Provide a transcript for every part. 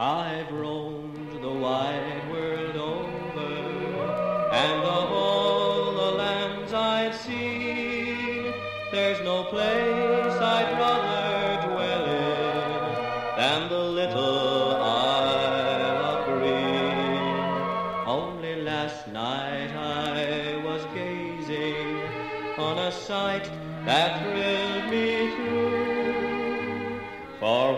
I've roamed the wide world over, and of all the lands I've seen, there's no place I'd rather dwell in than the little Isle of Green. Only last night I was gazing on a sight that thrilled me through.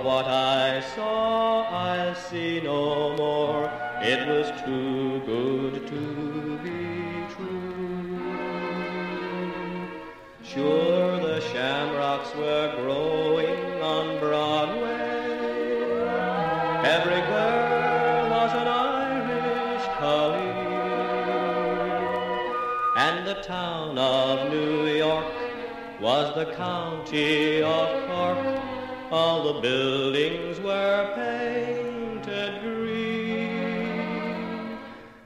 What I saw I'll see no more. It was too good to be true. Sure, the shamrocks were growing on Broadway. Every girl was an Irish colleen, and the town of New York was the county of Cork. All the buildings were painted green,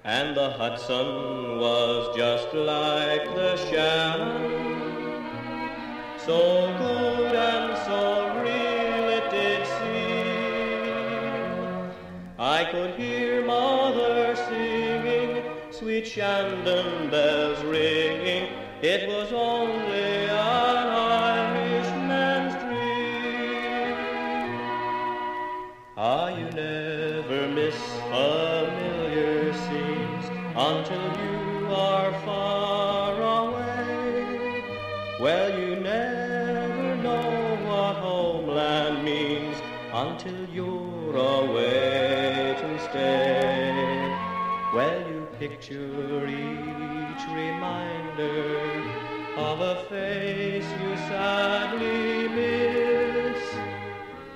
and the Hudson was just like the Shannon. So good and so real it did seem. I could hear mother singing, sweet Shandon bells ringing. It was only you never miss familiar scenes until you are far away. Well, you never know what homeland means until you're away to stay. Well, you picture each reminder of a face you sadly miss.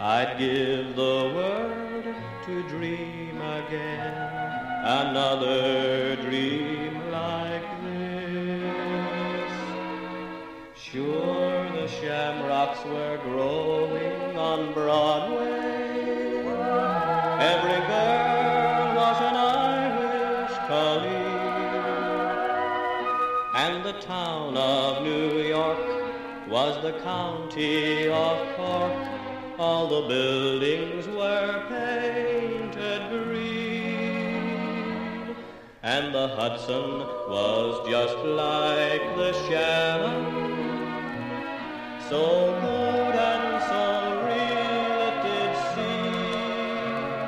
I'd give the world to dream again another dream like this. Sure, the shamrocks were growing on Broadway. Every girl was an Irish colleen, and the town of New York was the county of Cork. All the buildings were painted green, and the Hudson was just like the Shannon. So good and so real it did seem.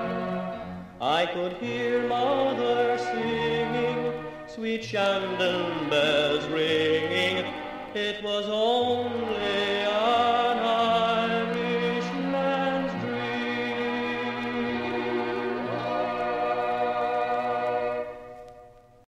I could hear mother singing, sweet Shandon bells ringing. It was only